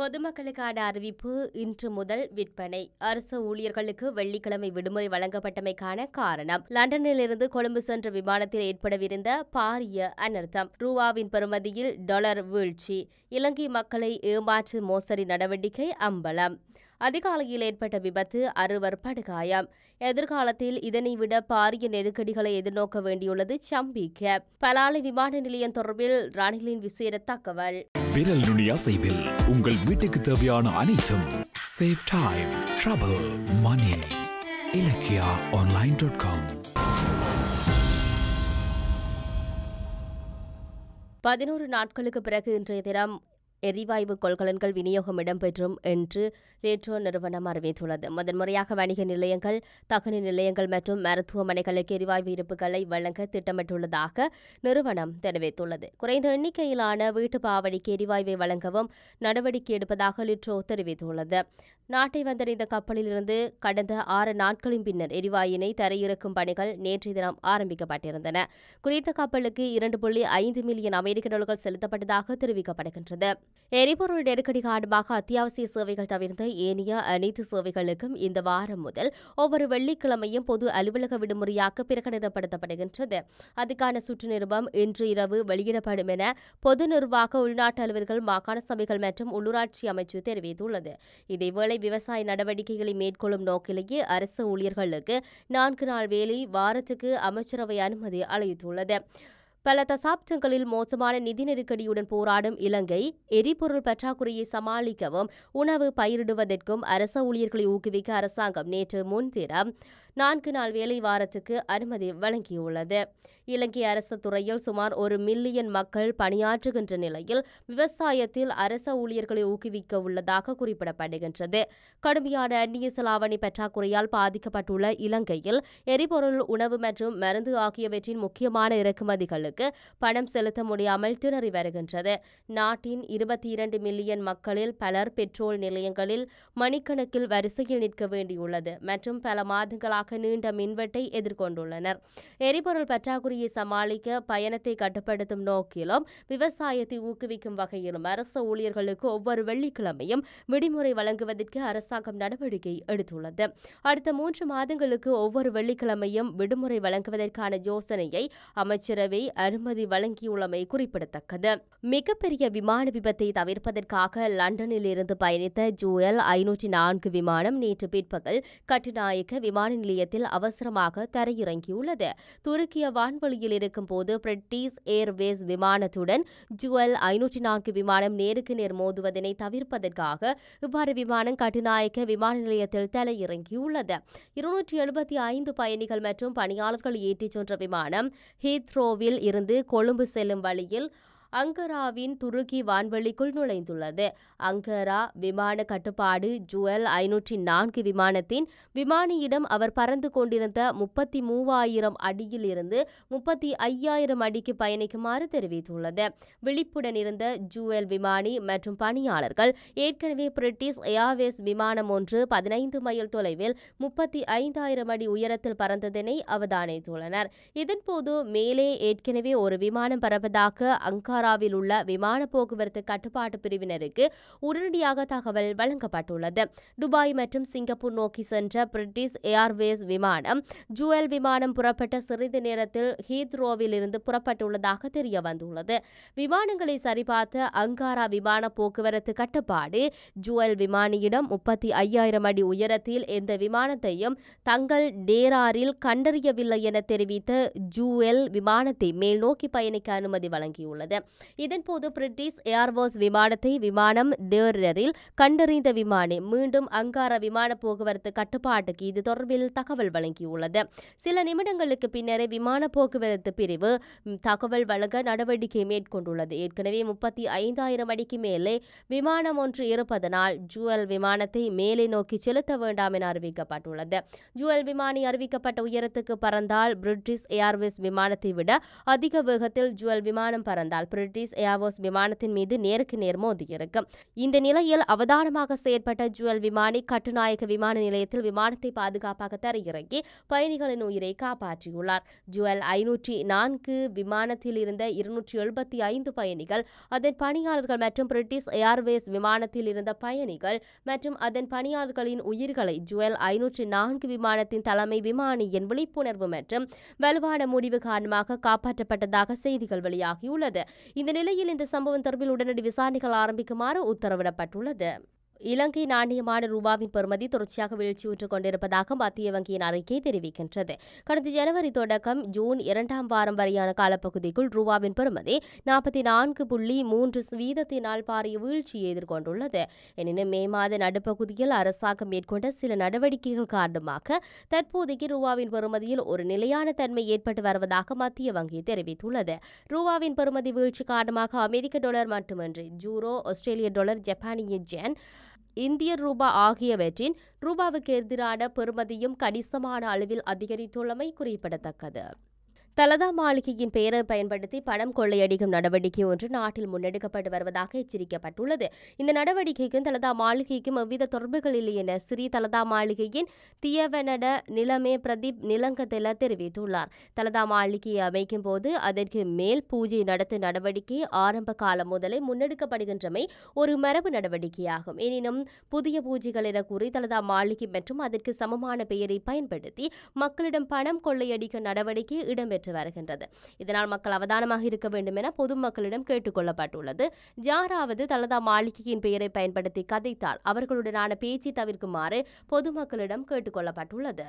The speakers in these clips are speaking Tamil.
பொதுமக்களுக்கான அறிவிப்பு இன்று முதல் விற்பனை. அரசு ஊழியர்களுக்கு வெள்ளிக்கிழமை விடுமுறை வழங்கப்பட்டமைக்கான காரணம். லண்டனிலிருந்து கொழும்பு சென்ற விமானத்தில் ஏற்படவிருந்த பாரிய அனர்த்தம். ரூவாவின் பெறுமதியில் டாலர் வீழ்ச்சி. இலங்கை மக்களை ஏமாற்று மோசடி நடவடிக்கை அம்பலம். அதிகாலையில் ஏற்பட்ட விபத்து அறுவர் படுகாயம். எதிர்காலத்தில் இதனை விட பாரிய நெருக்கடிகளை எதிர்நோக்க வேண்டியுள்ளது சம்பிக்க பலாலி விமான நிலையம் தொடர்பில் ரணிலின் விசேட தகவல். விரல் நுனி அசைவில் உங்கள் வீட்டுக்கு தேவையான அனைத்தும் save time trouble money Ilakkiya online dot com பதினோரு நாட்களுக்கு பிறகு இன்றைய தினம் எரிவாயு கொள்கலன்கள் விநியோகம் இடம்பெற்றும் என்று ரேட்ரோ நிறுவனம் அறிவித்துள்ளது. முதன்முறையாக வணிக நிலையங்கள் தகன நிலையங்கள் மற்றும் மருத்துவமனைகளுக்கு எரிவாயு இருப்புகளை வழங்க திட்டமிட்டுள்ளதாக நிறுவனம் தெரிவித்துள்ளது. குறைந்த எண்ணிக்கையிலான வீட்டு பாவனைக்கு எரிவாயுவை வழங்கவும் நடவடிக்கை எடுப்பதாக லிட்ரோ தெரிவித்துள்ளது. நாட்டை வந்தடைந்த கப்பலில் இருந்து கடந்த ஆறு நாட்களின் பின்னர் எரிவாயுனை தரையிறக்கும் பணிகள் நேற்றைய தினம் ஆரம்பிக்கப்பட்டிருந்தன. குறித்த கப்பலுக்கு இரண்டு புள்ளி ஐந்து மில்லியன் அமெரிக்க டாலர்கள் செலுத்தப்பட்டதாக தெரிவிக்கப்படுகின்றது. எரிபொருள் நெருக்கடி காரணமாக அத்தியாவசிய சேவைகள் தவிர்த்த ஏனைய அனைத்து சேவைகளுக்கும் இந்த வாரம் முதல் ஒவ்வொரு வெள்ளிக்கிழமையும் பொது அலுவலக விடுமுறையாக பிரகடனப்படுத்தப்படுகின்றது. அதுக்கான சுற்று நிருபம் இன்று இரவு வெளியிடப்படும் என பொது நிர்வாக உள்நாட்டு அலுவலர்கள் மாகாண சபைகள் மற்றும் உள்ளூராட்சி அமைச்சு தெரிவித்துள்ளது. இதேவேளை விவசாய நடவடிக்கைகளை மேற்கொள்ளும் நோக்கிலேயே அரசு ஊழியர்களுக்கு நான்கு நாள் வேலை வாரத்துக்கு அமைச்சரவை அனுமதி அளித்துள்ளது. பல தசாப்தங்களில் மோசமான நிதி நெருக்கடியுடன் போராடும் இலங்கை எரிபொருள் பற்றாக்குறையை சமாளிக்கவும் உணவு பயிரிடுவதற்கும் அரச ஊழியர்களை ஊக்குவிக்க அரசாங்கம் நேற்று முன்தினம் நான்கு நாள் வேலை வாரத்துக்கு அனுமதி வழங்கியுள்ளது. இலங்கை அரசு துறையில் சுமார் ஒரு மில்லியன் மக்கள் பணியாற்றுகின்ற நிலையில் விவசாயத்தில் அரச ஊழியர்களை ஊக்குவிக்க உள்ளதாக குறிப்பிடப்படுகின்றது. கடுமையான அந்நிய செலாவணி பற்றாக்குறையால் பாதிக்கப்பட்டுள்ள இலங்கையில் எரிபொருள் உணவு மற்றும் மருந்து ஆகியவற்றின் முக்கியமான இறக்குமதிகளுக்கு பணம் செலுத்த முடியாமல் திணறி வருகின்றது. நாட்டின் இருபத்தி இரண்டு மில்லியன் மக்களில் பலர் பெட்ரோல் நிலையங்களில் மணிக்கணக்கில் வரிசையில் நிற்க வேண்டியுள்ளது மற்றும் பல மாதங்களாக நீண்ட மின்வெட்டை எதிர்கொண்டுள்ளனர். எரிபொருள் பற்றாக்குறை பற்றாக்குறையை சமாளிக்க பயணத்தை கட்டுப்படுத்தும் நோக்கிலும் விவசாயத்தை ஊக்குவிக்கும் வகையிலும் அரசு ஊழியர்களுக்கு ஒவ்வொரு வெள்ளிக்கிழமையும் விடுமுறை வழங்குவதற்கு அரசாங்கம் நடவடிக்கை எடுத்துள்ளது. அடுத்த மூன்று மாதங்களுக்கு ஒவ்வொரு வெள்ளிக்கிழமையும் விடுமுறை வழங்குவதற்கான யோசனையை அமைச்சரவை அனுமதி வழங்கியுள்ளமை குறிப்பிடத்தக்கது. மிகப்பெரிய விமான விபத்தை தவிர்ப்பதற்காக லண்டனில் இருந்து பயணித்த ஜூஎல் ஐநூற்றி நான்கு விமானம் நேற்று பிற்பகல் கட்டுநாயக்க விமான நிலையத்தில் அவசரமாக தரையிறங்கியுள்ளது. துருக்கிய வான்வழி இருக்கும் போது பிரிட்டிஷ் ஏர்வேஸ் விமானத்துடன் ஜுவல் ஐநூற்றி நான்கு விமானம் நேருக்கு நேர் மோதுவதனை தவிர்ப்பதற்காக இவ்வாறு விமானம் கட்டுநாயக்க விமான நிலையத்தில் தலையிறங்கியுள்ளது. இருநூற்றி எழுபத்தி ஐந்து பயணிகள் மற்றும் பணியாளர்கள் ஏற்றிச் சென்ற விமானம் ஹீத்ரோவில் இருந்து கொழும்பு செல்லும் வழியில் அங்கராவின் துருக்கி வான்வெளிக்குள் நுழைந்துள்ளது. அங்கரா விமான கட்டுப்பாடு ஜுவல் ஐநூற்றி நான்கு விமானத்தின் விமானியிடம் அவர் பறந்து கொண்டிருந்த முப்பத்தி மூவாயிரம் அடியில் இருந்து முப்பத்தி ஐயாயிரம் அடிக்கு பயணிக்குமாறு தெரிவித்துள்ளது. விழிப்புடன் இருந்த ஜுவல் விமானி மற்றும் பணியாளர்கள் ஏற்கனவே பிரிட்டிஷ் ஏர்வேஸ் விமானம் ஒன்று பதினைந்து மைல் தொலைவில் முப்பத்தி ஐந்தாயிரம் அடி உயரத்தில் பறந்ததனை அவதானித்துள்ளனர். இதன்போது மேலே ஏற்கனவே ஒரு விமானம் பறப்பதாக அங்காராவில் உள்ள விமான போக்குவரத்து கட்டுப்பாட்டு பிரிவினருக்கு உடனடியாக தகவல் வழங்கப்பட்டுள்ளது. துபாய் மற்றும் சிங்கப்பூர் நோக்கி சென்ற பிரிட்டிஷ் ஏர்வேஸ் விமானம் ஜுவல் விமானம் புறப்பட்ட சிறிது நேரத்தில் ஹீத்ரோவில் இருந்து புறப்பட்டுள்ளதாக தெரிய வந்துள்ளது விமானங்களை சரிபார்த்த அங்காரா விமான போக்குவரத்து கட்டுப்பாடு ஜுவல் விமானியிடம் முப்பத்தி ஐயாயிரம் அடி உயரத்தில் எந்த விமானத்தையும் தங்கள் டேராரில் கண்டறியவில்லை என தெரிவித்த ஜூவல் விமானத்தை மேல் நோக்கி பயணிக்க அனுமதி வழங்கியுள்ளது. இதன்போது பிரிட்டிஷ் ஏர்வோஸ் விமானத்தை விமானம் டேரரில் கண்டறிந்த விமானி மீண்டும் அங்காரா விமான போக்குவரத்து கட்டுப்பாட்டுக்கு இது தொடர்பில் தகவல் வழங்கியுள்ளது. சில நிமிடங்களுக்கு பின்னரே விமான போக்குவரத்து பிரிவு தகவல் வழங்க நடவடிக்கை மேற்கொண்டுள்ளது. ஏற்கனவே முப்பத்தி ஐந்தாயிரம் அடிக்கு மேலே விமானம் ஒன்று இருப்பதனால் ஜுவல் விமானத்தை மேலே நோக்கி செலுத்த வேண்டாம் என அறிவிக்கப்பட்டுள்ளது. ஜுவல் விமானி அறிவிக்கப்பட்ட உயரத்துக்கு பறந்தால் பிரிட்டிஷ் ஏர்வேஸ் விமானத்தை விட அதிக வேகத்தில் ஜுவல் விமானம் பறந்தால் பிரிட்டிஷ் ஏர்வோஸ் விமானத்தின் மீது நேருக்கு நேர் மோதியிருக்கும் இந்த நிலையில் அவதானமாக செயற்பட்ட ஜுவல் விமானி கட்டுநாயக்க விமான நிலையத்தில் விமானத்தை பாதுகாப்பாக தரையிறங்கி பயணிகளின் உயிரை காப்பாற்றியுள்ளார். ஜுவல் ஐநூற்றி நான்கு விமானத்தில் இருந்த இருநூற்றி எழுபத்தி ஐந்து பயணிகள் அதன் பணியாளர்கள் மற்றும் பிரிட்டிஷ் ஏர்வேஸ் விமானத்தில் இருந்த பயணிகள் மற்றும் அதன் பணியாளர்களின் உயிர்களை ஜுவல் ஐநூற்றி நான்கு விமானத்தின் தலைமை விமானியின் விழிப்புணர்வு மற்றும் வலுவான முடிவு காரணமாக காப்பாற்றப்பட்டதாக செய்திகள் வெளியாகியுள்ளது. இந்த நிலையில் இந்த சம்பவம் தொடர்பில் உடனடி விசாரணைகள் ஆரம்பிக்குமாறு உத்தரவிடப்பட்டுள்ளது. இலங்கை நாணயமான ரூபாவின் பெறுமதி தொடர்ச்சியாக வீழ்ச்சியுற்றுக் கொண்டிருப்பதாக மத்திய வங்கியின் அறிக்கை தெரிவிக்கின்றது. கடந்த ஜனவரி தொடக்கம் ஜூன் இரண்டாம் வாரம் வரையான காலப்பகுதிக்குள் ரூபாவின் பெறுமதி நாற்பத்தி நான்கு புள்ளி மூன்று வீதத்தினால் பாரிய வீழ்ச்சியை எதிர்கொண்டுள்ளது. எனினும் மே மாத நடுப்பகுதியில் அரசாங்கம் மேற்கொண்ட சில நடவடிக்கைகள் காரணமாக தற்போதைக்கு ரூபாவின் பெறுமதியில் ஒரு நிலையான தன்மை ஏற்பட்டு வருவதாக மத்திய வங்கி தெரிவித்துள்ளது. ரூபாவின் பெறுமதி வீழ்ச்சி காரணமாக அமெரிக்க டாலர் மட்டுமின்றி ஜூரோ ஆஸ்திரேலிய டாலர் ஜப்பானிய ஜென் இந்திய ரூபா ஆகியவற்றின் ரூபாவுக்கு எதிரான பெறுமதியும் கணிசமான அளவில் அதிகரித்துள்ளமை குறிப்பிடத்தக்கது. தலதா மாளிகையின் பெயரை பயன்படுத்தி பணம் கொள்ளையடிக்கும் நடவடிக்கை ஒன்று நாட்டில் முன்னெடுக்கப்பட்டு வருவதாக எச்சரிக்கப்பட்டுள்ளது. இந்த நடவடிக்கைக்கும் தலதா மாளிகைக்கும் எவ்வித தொடர்புகள் இல்லை என ஸ்ரீ தலதா மாளிகையின் தியவனட நிலமே பிரதீப் நிலங்கத்தில தெரிவித்துள்ளார். தலதா மாளிகையை அமைக்கும் போது அதற்கு மேல் பூஜை நடத்தும் நடவடிக்கை ஆரம்ப காலம் முதலே முன்னெடுக்கப்படுகின்றமை ஒரு மரபு நடவடிக்கையாகும். எனினும் புதிய பூஜைகள் என கூறி தலதா மாளிகை மற்றும் அதற்கு சமமான பெயரை பயன்படுத்தி மக்களிடம் பணம் கொள்ளையடிக்கும் நடவடிக்கை இடம்பெற்று வருகின்றது. இதனால் மக்கள் அவதானமாக இருக்க வேண்டும் என பொதுமக்களிடம் கேட்டுக்கொள்ளப்பட்டுள்ளது. யாராவது தலதா மாளிகையின் பெயரை பயன்படுத்தி கதைத்தால் அவர்களுடனான பேச்சை தவிர்க்குமாறு பொதுமக்களிடம் கேட்டுக்கொள்ளப்பட்டுள்ளது.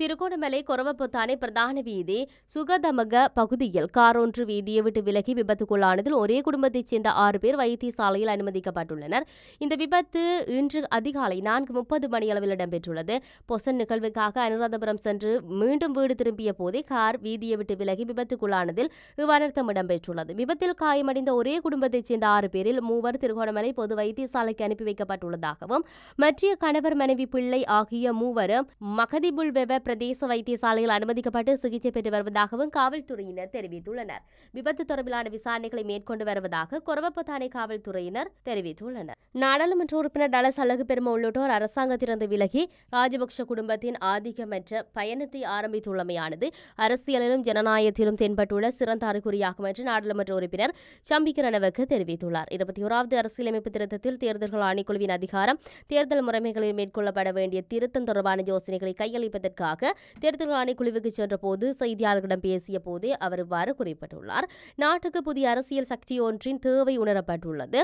திருகோணமலை கொரவப்புத்தானை பிரதான வீதி சுகதமக பகுதியில் கார் ஒன்று வீதியை விட்டு விலகி விபத்துக்குள்ளானதில் ஒரே குடும்பத்தைச் சேர்ந்த ஆறு பேர் வைத்தியசாலையில் அனுமதிக்கப்பட்டுள்ளனர். இந்த விபத்து இன்று அதிகாலை நான்கு முப்பது மணியளவில் இடம்பெற்றுள்ளது. பொசன் நிகழ்வுக்காக அனுராதபுரம் சென்று மீண்டும் வீடு திரும்பிய போதே கார் வீதியை விட்டு விலகி விபத்துக்குள்ளானதில் இவ்வனர்த்தம் இடம்பெற்றுள்ளது. விபத்தில் காயமடைந்த ஒரே குடும்பத்தைச் சேர்ந்த ஆறு பேரில் மூவர் திருகோணமலை பொது வைத்தியசாலைக்கு அனுப்பி வைக்கப்பட்டுள்ளதாகவும் மற்ற கணவர் மனைவி பிள்ளை ஆகிய மூவரும் மகதிபுல் வெவ பிரதேச வைத்தியசாலையில் அனுமதிக்கப்பட்டு சிகிச்சை பெற்று வருவதாகவும் காவல்துறையினர் தெரிவித்துள்ளனர். விபத்து தொடர்பிலான விசாரணைகளை மேற்கொண்டு வருவதாக கொரவப்பத்தானை காவல்துறையினர் தெரிவித்துள்ளனர். நாடாளுமன்ற உறுப்பினர் டலஸ் அழகு பெருமை உள்ளிட்டோர் அரசாங்கத்திலிருந்து விலகி ராஜபக்ஷ குடும்பத்தின் ஆதிக்கமற்ற பயணத்தை ஆரம்பித்துள்ளமையானது. அரசியலிலும் ஜனநாயகத்திலும் தென்பட்டுள்ள சிறந்த அறிகுறியாகும் என்று நாடாளுமன்ற உறுப்பினர் சம்பிக்கிரணவுக்கு தெரிவித்துள்ளார். இருபத்தி ஓராவது அரசியலமைப்பு திருத்தத்தில் தேர்தல்கள் ஆணைக்குழுவின் அதிகாரம் தேர்தல் முறைமைகளில் மேற்கொள்ளப்பட வேண்டிய திருத்தம் தொடர்பான யோசனைகளை கையளிப்பதற்காக தொடர்பாக தேர்தல் ஆணைக்குழுவுக்கு சென்றபோது செய்தியாளர்களிடம் பேசிய போதே அவர் இவ்வாறு குறிப்பிட்டுள்ளார். நாட்டுக்கு புதிய அரசியல் சக்தி ஒன்றின் தேவை உணரப்பட்டுள்ளது.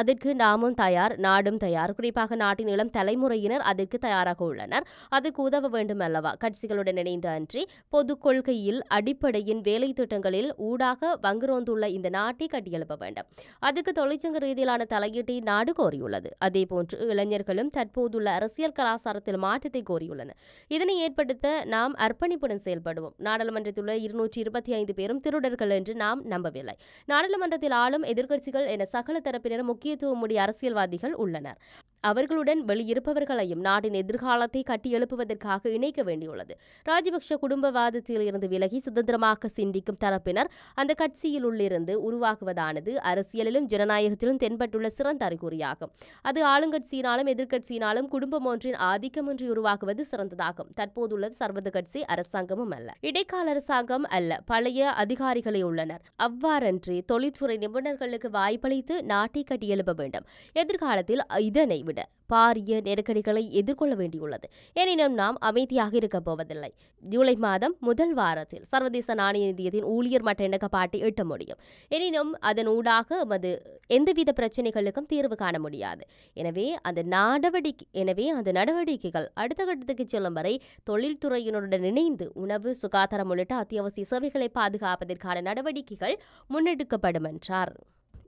அதற்கு நாமும் தயார் நாடும் தயார். குறிப்பாக நாட்டின் இளம் தலைமுறையினர் அதற்கு தயாராக உள்ளனர். அதற்கு உதவ வேண்டும் அல்லவா? கட்சிகளுடன் இணைந்து அன்றி பொது கொள்கையில் அடிப்படையின் வேலை திட்டங்களில் ஊடாக வங்குரோந்துள்ள இந்த நாட்டை கட்டியெழுப்ப வேண்டும். அதற்கு தொழிற்சங்க ரீதியிலான தலையீட்டை நாடு கோரியுள்ளது. அதேபோன்று இளைஞர்களும் தற்போதுள்ள அரசியல் கலாச்சாரத்தில் மாற்றத்தை கோரியுள்ளனர். இதனை ஏற்படுத்த நாம் அர்ப்பணிப்புடன் செயல்படுவோம். நாடாளுமன்றத்தில் உள்ள இருநூற்றி இருபத்தி ஐந்து பேரும் திருடர்கள் என்று நாம் நம்பவில்லை. நாடாளுமன்றத்தில் ஆளும் எதிர்க்கட்சிகள் என சகல தரப்பினரும் முக்கியத்துவமுடைய அரசியல்வாதிகள் உள்ளனர். அவர்களுடன் வெளியிருப்பவர்களையும் நாட்டின் எதிர்காலத்தை கட்டியெழுப்புவதற்காக இணைக்க வேண்டியுள்ளது. ராஜபக்ஷ குடும்பவாதத்தில் இருந்து விலகி சுதந்திரமாக சிந்திக்கும் தரப்பினர் அந்த கட்சியில் உள்ளிருந்து உருவாகுவதானது அரசியலிலும் ஜனநாயகத்திலும் தென்பட்டுள்ள சிறந்த அறிகுறியாகும். அது ஆளுங்கட்சியினாலும் எதிர்க்கட்சியினாலும் குடும்பம் ஒன்றின் ஆதிக்கமின்றி உருவாகுவது சிறந்ததாகும். தற்போதுள்ளது சர்வத கட்சி அரசாங்கமும் அல்ல. இடைக்கால அரசாங்கம் அல்ல பழைய அதிகாரிகளே உள்ளனர். அவ்வாறன்றி தொழில்துறை நிபுணர்களுக்கு வாய்ப்பளித்து நாட்டை கட்டியெழுப்ப வேண்டும். எதிர்காலத்தில் இதனை விட பாரிய நெருக்கடிகளை எதிர்கொள்ள வேண்டியுள்ளது. எனினும் நாம் அமைதியாக இருக்கப் போவதில்லை. ஜூலை மாதம் முதல் வாரத்தில் சர்வதேச நாணய நிதியத்தின் ஊழியர் மட்ட இணக்கப்பாட்டை எட்ட முடியும். எனினும் அதன் ஊடாக அது எந்தவித பிரச்சனைகளுக்கும் தீர்வு காண முடியாது. எனவே அந்த நடவடிக்கை எனவே அந்த நடவடிக்கைகள் அடுத்த கட்டத்துக்கு செல்லும் வரை தொழில்துறையினருடன் இணைந்து உணவு சுகாதாரம் உள்ளிட்ட அத்தியாவசிய சேவைகளை பாதுகாப்பதற்கான நடவடிக்கைகள் முன்னெடுக்கப்படும் என்றார்.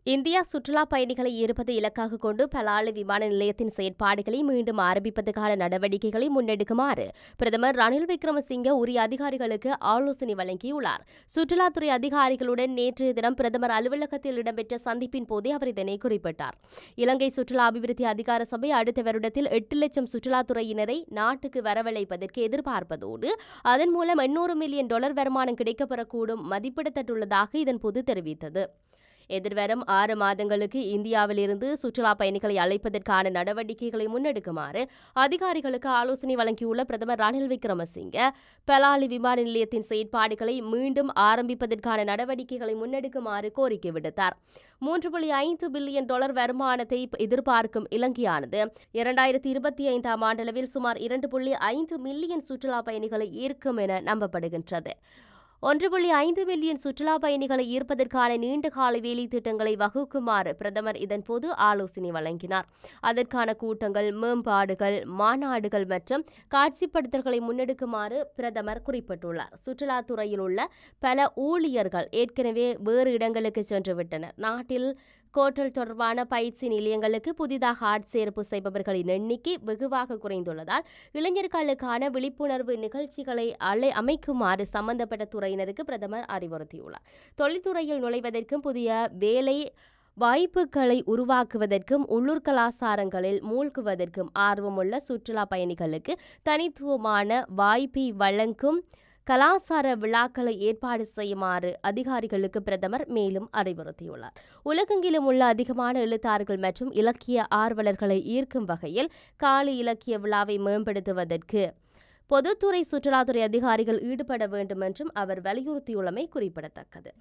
இந்தியா சுற்றுலா பயணிகளை ஈர்ப்பது இலக்காக கொண்டு பலாலி விமான நிலையத்தின் செயற்பாடுகளை மீண்டும் ஆரம்பிப்பதற்கான நடவடிக்கைகளை முன்னெடுக்குமாறு பிரதமர் ரணில் விக்ரமசிங்க உரிய அதிகாரிகளுக்கு ஆலோசனை வழங்கியுள்ளார். சுற்றுலாத்துறை அதிகாரிகளுடன் நேற்றைய தினம் பிரதமர் அலுவலகத்தில் இடம்பெற்ற சந்திப்பின் போதே அவர் இதனை குறிப்பிட்டார். இலங்கை சுற்றுலா அபிவிருத்தி அதிகார சபை அடுத்த வருடத்தில் எட்டு லட்சம் சுற்றுலாத்துறையினரை நாட்டுக்கு வரவழைப்பதற்கு எதிர்பார்ப்பதோடு அதன் மூலம் எண்ணூறு மில்லியன் டாலர் வருமானம் கிடைக்கப்பெறக்கூடும் மதிப்பிடப்பட்டுள்ளதாக இதன்போது தெரிவித்தது. எதிர்வரும் ஆறு மாதங்களுக்கு இந்தியாவிலிருந்து சுற்றுலா பயணிகளை அழைப்பதற்கான நடவடிக்கைகளை முன்னெடுக்குமாறு அதிகாரிகளுக்கு ஆலோசனை வழங்கியுள்ள பிரதமர் ரணில் விக்ரமசிங்க பலாலி விமான நிலையத்தின் செயற்பாடுகளை மீண்டும் ஆரம்பிப்பதற்கான நடவடிக்கைகளை முன்னெடுக்குமாறு கோரிக்கை விடுத்தார். மூன்று புள்ளி ஐந்து பில்லியன் டாலர் வருமானத்தை எதிர்பார்க்கும் இலங்கையானது இரண்டாயிரத்தி இருபத்தி ஐந்தாம் ஆண்டளவில் சுமார் இரண்டு புள்ளி ஐந்து மில்லியன் சுற்றுலா பயணிகளை ஈர்க்கும் என நம்பப்படுகின்றது. ஒன்று புள்ளி ஐந்து மில்லியன் சுற்றுலா பயணிகளை ஈர்ப்பதற்கான நீண்டகால வேலை திட்டங்களை வகுக்குமாறு பிரதமர் இதன்போது ஆலோசனை வழங்கினார். அதற்கான கூட்டங்கள் மேம்பாடுகள் மாநாடுகள் மற்றும் காட்சிப்படுத்தல்களை முன்னெடுக்குமாறு பிரதமர் குறிப்பிட்டுள்ளார். சுற்றுலாத்துறையில் உள்ள பல ஊழியர்கள் ஏற்கனவே வேறு இடங்களுக்கு சென்றுவிட்டனர். நாட்டில் கோட்டல் தொடர்பான பயிற்சி நிலையங்களுக்கு புதிதாக ஆட்சேர்ப்பு செய்பவர்களின் எண்ணிக்கை வெகுவாக குறைந்துள்ளதால் இளைஞர்களுக்கான விழிப்புணர்வு நிகழ்ச்சிகளை அலை அமைக்குமாறு சம்பந்தப்பட்ட துறையினருக்கு பிரதமர் அறிவுறுத்தியுள்ளார். தொழில்துறையில் நுழைவதற்கும் புதிய வேலை வாய்ப்புகளை உருவாக்குவதற்கும் உள்ளூர் கலாசாரங்களில் மூழ்குவதற்கும் ஆர்வமுள்ள சுற்றுலா பயணிகளுக்கு தனித்துவமான வாய்ப்பை வழங்கும் கலாசார விழாக்களை ஏற்பாடு செய்யுமாறு அதிகாரிகளுக்கு பிரதமர் மேலும் அறிவுறுத்தியுள்ளார். உலகெங்கிலும் உள்ள அதிகமான எழுத்தாளர்கள் மற்றும் இலக்கிய ஆர்வலர்களை ஈர்க்கும் வகையில் காலி இலக்கிய விழாவை மேம்படுத்துவதற்கு பொதுத்துறை சுற்றுலாத்துறை அதிகாரிகள் ஈடுபட வேண்டும் என்றும் அவர் வலியுறுத்தியுள்ளமை குறிப்பிடத்தக்கது.